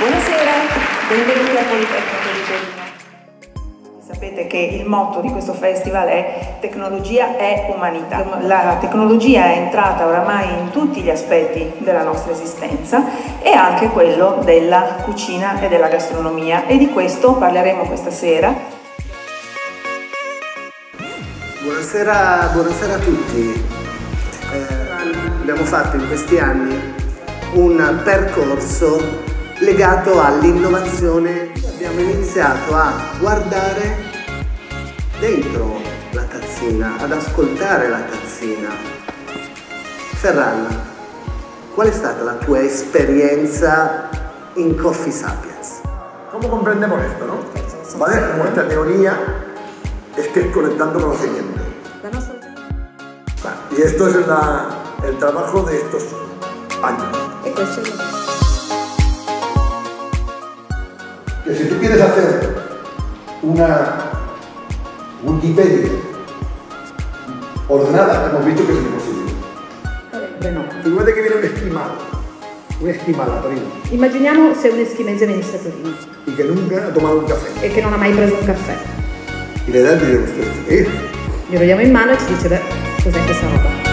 Buonasera, benvenuti al Politecnico di Torino. Sapete che il motto di questo festival è Tecnologia è umanità. La tecnologia è entrata oramai in tutti gli aspetti della nostra esistenza e anche quello della cucina e della gastronomia e di questo parleremo questa sera. Buonasera, buonasera a tutti. Eh, abbiamo fatto in questi anni un percorso legato all'innovazione. Abbiamo iniziato a guardare dentro la tazzina, ad ascoltare la tazzina. Ferran, qual è stata la tua esperienza in Coffee Sapiens? ¿Cómo comprendemos esto, no? ¿Vale? Nuestra teoría es que es conectando conocimiento. Y esto es la- el trabajo de estos años. Que si tú quieres hacer una Wikipedia ordenada, hemos visto que es imposible. Beh no. Figúrate que viene un esquimal, un esquimal a Torino, Immaginiamo se un eschimese venisse a Torino y que nunca ha tomado un café. e che non ha mai preso un caffè. Y le da el video a usted. ¿qué es? Glielo diamo in mano e ci dice, beh, cos'è questa roba?